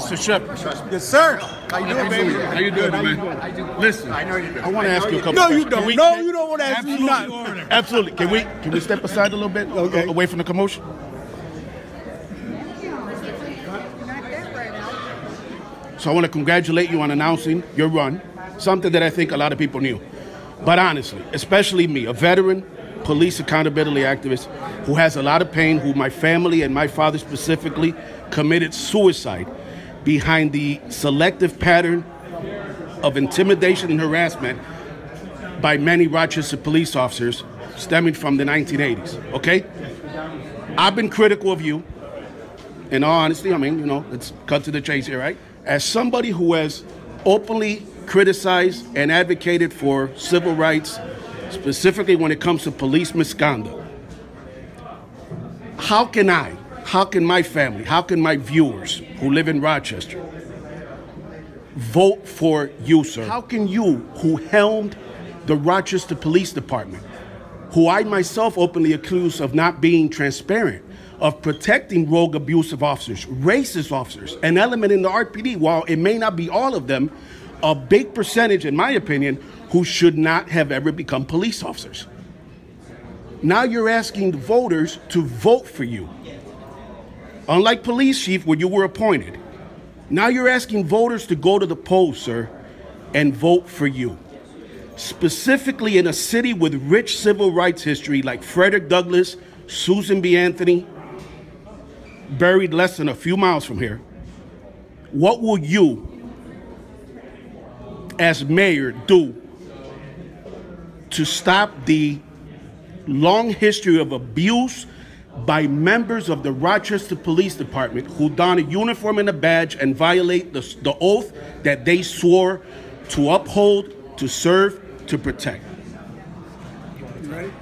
Officer Sheppard. Yes, sir. How you doing, baby? How you doing, man? Listen, I know you do. I want to ask you a couple. No, you don't. We- No, you don't want to ask me Absolutely. Absolutely. Can we can we step aside a little bit, Okay. away from the commotion? So I want to congratulate you on announcing your run, something that I think a lot of people knew. But honestly, especially me, a veteran police accountability activist who has a lot of pain, who my family and my father specifically committed suicide behind the selective pattern of intimidation and harassment by many Rochester police officers stemming from the 1980s, okay? I've been critical of you. In all honesty, I mean, you know, let's cut to the chase here, right? As somebody who has openly criticized and advocated for civil rights, specifically when it comes to police misconduct, how can I, how can my family, how can my viewers who live in Rochester vote for you, sir? How can you, who helmed the Rochester Police Department, who I myself openly accuse of not being transparent, of protecting rogue abusive officers, racist officers, an element in the RPD, while it may not be all of them, a big percentage, in my opinion, who should not have ever become police officers. Now you're asking the voters to vote for you. Unlike police chief, where you were appointed, now you're asking voters to go to the polls, sir, and vote for you. Specifically in a city with rich civil rights history like Frederick Douglass, Susan B. Anthony, buried less than a few miles from here, what will you, as mayor, do to stop the long history of abuse by members of the Rochester Police Department who don a uniform and a badge and violate the, the oath that they swore to uphold, to serve, to protect. You ready?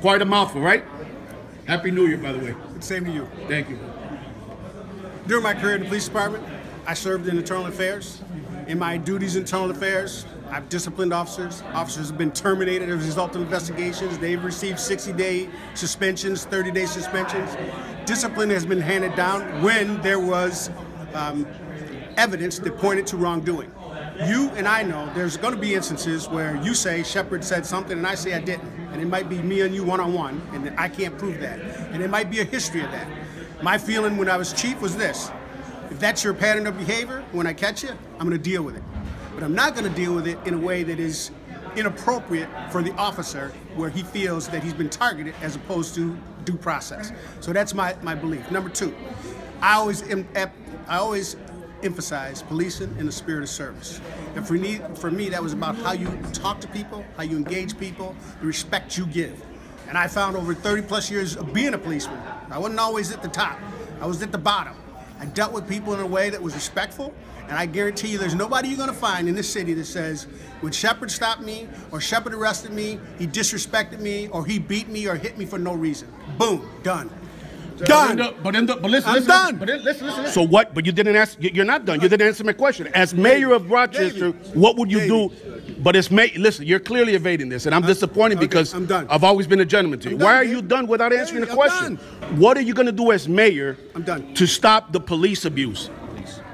Quite a mouthful, right? Happy New Year, by the way. Same to you. Thank you. During my career in the police department, I served in internal affairs. In my duties in internal affairs, I've disciplined officers. Officers have been terminated as a result of investigations. They've received 60-day suspensions, 30-day suspensions. Discipline has been handed down when there was um, evidence that pointed to wrongdoing. You and I know there's going to be instances where you say Sheppard said something and I say I didn't, and it might be me and you one-on-one, and I can't prove that, and it might be a history of that. My feeling when I was chief was this: if that's your pattern of behavior, when I catch you, I'm going to deal with it. But I'm not going to deal with it in a way that is inappropriate for the officer where he feels that he's been targeted as opposed to due process. So that's my, my belief. Number two, I always I always emphasize policing in the spirit of service. And for me, for me, that was about how you talk to people, how you engage people, the respect you give. And I found over 30 plus years of being a policeman, I wasn't always at the top. I was at the bottom. I dealt with people in a way that was respectful, and I guarantee you there's nobody you're gonna find in this city that says, when Sheppard stopped me, or Sheppard arrested me, he disrespected me, or he beat me, or hit me for no reason. Boom, done. But Done. the- but in the, but listen, I'm listen, done. But listen, listen, listen. So what? But you didn't ask. you- You're not done. You uh, didn't answer my question. As mayor of Rochester, David. what would you David. do? But it's May. Listen, you're clearly evading this, and I'm disappointed okay, because I'm done. I've always been a gentleman to you. I'm Why done, are you done without answering the David, I'm question? What are you going to do as mayor? I'm done. To stop the police abuse.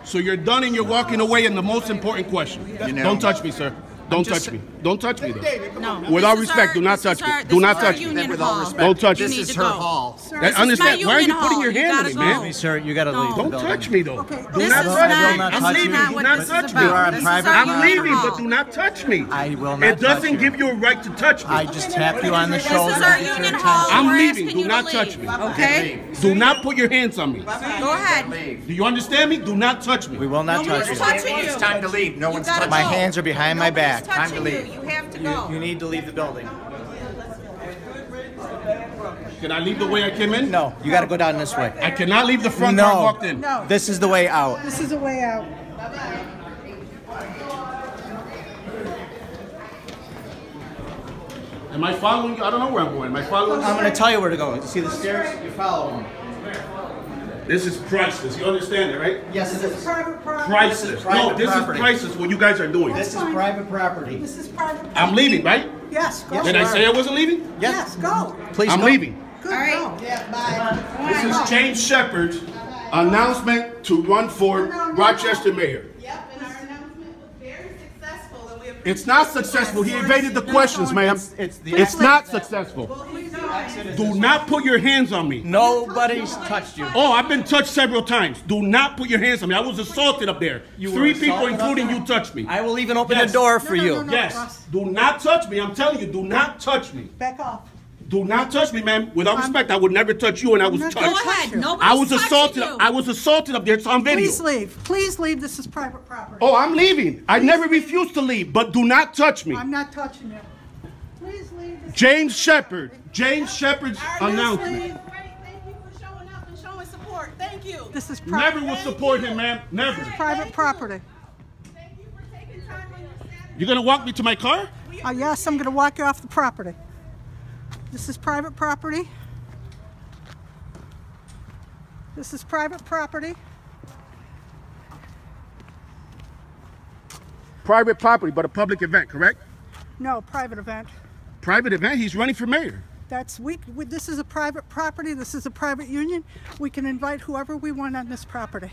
So you're done and you're walking away. And the most important question. You know- Don't touch me, sir. Don't just touch me. Don't touch me, though. David. No. With all respect, our- do not touch is me. Do not touch me. union With all hall. respect, Don't touch You me. this is her hall. This That- is my understand. Why are you putting your hand on me, man? Excuse me, sir, you gotta No. leave Don't touch me, though. Okay, Do this not is touch not- me. not I'm leaving. Do not this is touch me. about. You are on This is private our I'm leaving, but do not touch me. I will not It doesn't give you a right to touch me. I just tapped you on the This shoulder. is our to get your union hall. I'm leaving. Do not touch me. Okay? Do not put your hands on me. Go ahead. Do you understand me? Do not touch me. We will not touch you. It's time to leave. No You one's touching My hands are behind my back. Time to leave. You. You have to You, go. you need to leave the building. Can I leave the way I came in? No, you gotta go down this way. I cannot leave the front door I No. walked in. No, This is the way out. this is the way out. Am I following you? I don't know where I'm going. Am I following I'm you? gonna tell you where to go. You see the stairs? You follow me. This is priceless. You understand it, right? Yes, it is. Private property. Priceless. No, private this property. is priceless what you guys are doing. This is private property. This is private. I'm leaving, right? Yes, go. Did I say I wasn't leaving? Yes, go. Please I'm go. leaving. Good, All right. go. Yeah, bye. This is James Sheppard's announcement to run for Rochester mayor. Yep, and our announcement was very successful, and we appreciate. It's not successful. He evaded the questions, ma'am. it's the It's not successful. Well, he's not. Do not put your hands on me. Nobody's touched you. Oh, I've been touched several times. Do not put your hands on me. I was assaulted up there. You were Three people, assaulted up including there? you, touched me. I will even open Yes. the door for No, no, you. no, no. Yes. Do not touch me. I'm telling you, do not touch me. Back off. Do not touch me, ma'am. Without respect, I would never touch you, and I was not touched. gonna Go ahead. you. Nobody's I was assaulted. you. I was assaulted up there. It's on video. Please leave. Please leave. This is private property. Oh, I'm leaving. I never refused to leave, but do not touch me. I'm not touching you. Please leave. James Sheppard. James Sheppard's announcement. announcement was great. Thank you for showing up and showing support. Thank you. This is private. Never will support him, ma'am. Never. private property. Thank you for taking time on your Saturday. You're gonna walk me to my car? Uh, yes, I'm going to walk you off the property. This is private property. This is private property. Private property, but a public event, correct? No, private event. Private event. He's running for mayor. That's we, we. This is a private property. This is a private union. We can invite whoever we want on this property.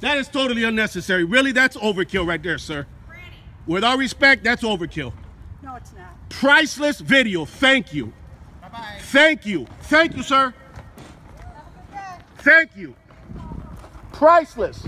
That is totally unnecessary. Really, that's overkill right there, sir. With all respect, that's overkill. No, it's not. Priceless video. Thank you. Thank you. Thank you, sir. Thank you. Priceless.